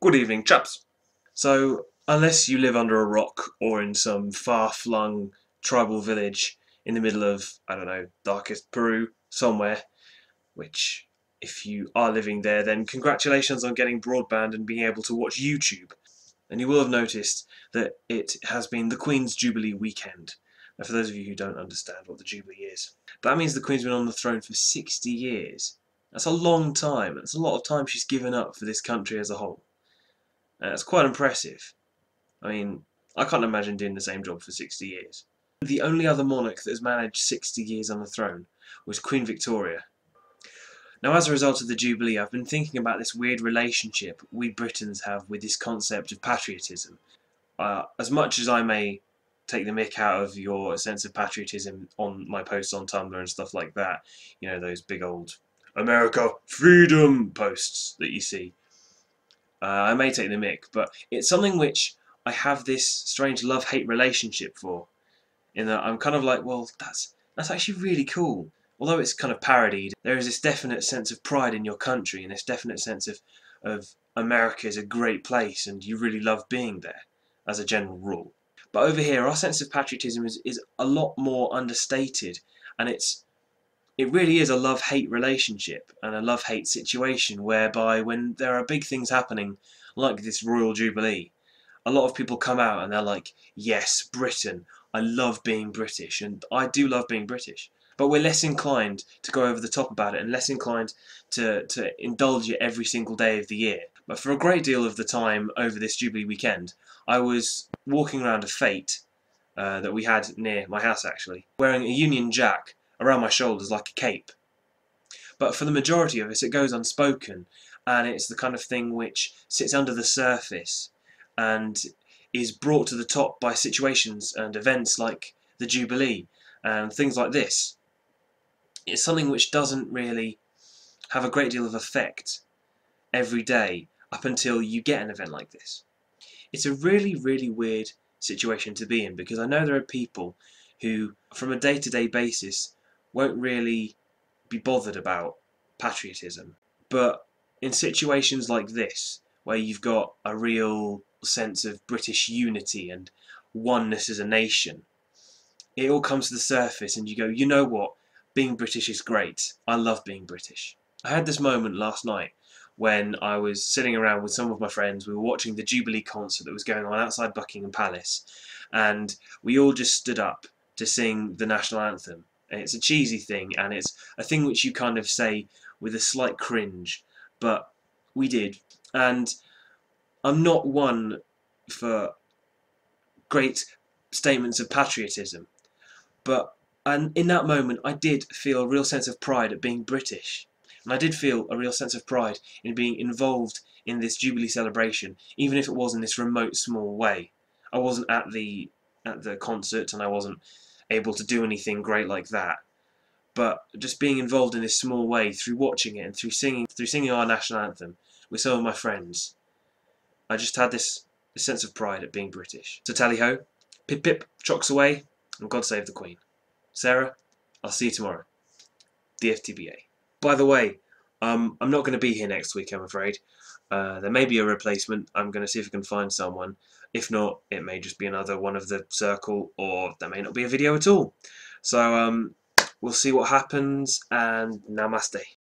Good evening, chaps. So, unless you live under a rock or in some far-flung tribal village in the middle of, I don't know, darkest Peru, somewhere, which, if you are living there, then congratulations on getting broadband and being able to watch YouTube. And you will have noticed that it has been the Queen's Jubilee weekend. Now, for those of you who don't understand what the Jubilee is, that means the Queen's been on the throne for 60 years. That's a long time. That's a lot of time she's given up for this country as a whole. And it's quite impressive. I mean, I can't imagine doing the same job for 60 years. The only other monarch that has managed 60 years on the throne was Queen Victoria. Now, as a result of the Jubilee, I've been thinking about this weird relationship we Britons have with this concept of patriotism. Uh, as much as I may take the mick out of your sense of patriotism on my posts on Tumblr and stuff like that, you know, those big old America, freedom posts that you see. Uh, I may take the mick, but it's something which I have this strange love-hate relationship for. In that I'm kind of like, well, that's that's actually really cool. Although it's kind of parodied, there is this definite sense of pride in your country and this definite sense of, of America is a great place and you really love being there, as a general rule. But over here, our sense of patriotism is, is a lot more understated and it's it really is a love-hate relationship and a love-hate situation whereby when there are big things happening like this Royal Jubilee, a lot of people come out and they're like, yes, Britain, I love being British and I do love being British. But we're less inclined to go over the top about it and less inclined to, to indulge it every single day of the year. But for a great deal of the time over this Jubilee weekend, I was walking around a fete uh, that we had near my house actually, wearing a Union Jack around my shoulders like a cape. But for the majority of us it goes unspoken and it's the kind of thing which sits under the surface and is brought to the top by situations and events like the Jubilee and things like this. It's something which doesn't really have a great deal of effect every day up until you get an event like this. It's a really, really weird situation to be in because I know there are people who, from a day-to-day basis, won't really be bothered about patriotism. But in situations like this, where you've got a real sense of British unity and oneness as a nation, it all comes to the surface and you go, you know what, being British is great. I love being British. I had this moment last night when I was sitting around with some of my friends. We were watching the Jubilee concert that was going on outside Buckingham Palace, and we all just stood up to sing the national anthem. It's a cheesy thing, and it's a thing which you kind of say with a slight cringe, but we did. And I'm not one for great statements of patriotism, but and in that moment I did feel a real sense of pride at being British. And I did feel a real sense of pride in being involved in this Jubilee celebration, even if it was in this remote, small way. I wasn't at the at the concert, and I wasn't able to do anything great like that. But just being involved in this small way through watching it and through singing through singing our national anthem with some of my friends, I just had this, this sense of pride at being British. So tally ho, pip pip, chocks away, and God save the Queen. Sarah, I'll see you tomorrow. DFTBA. By the way, um, I'm not going to be here next week, I'm afraid. Uh, there may be a replacement. I'm going to see if I can find someone. If not, it may just be another one of the circle, or there may not be a video at all. So um, we'll see what happens, and namaste.